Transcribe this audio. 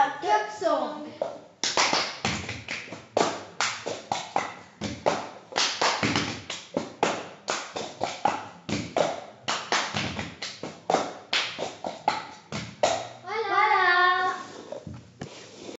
a Jackson.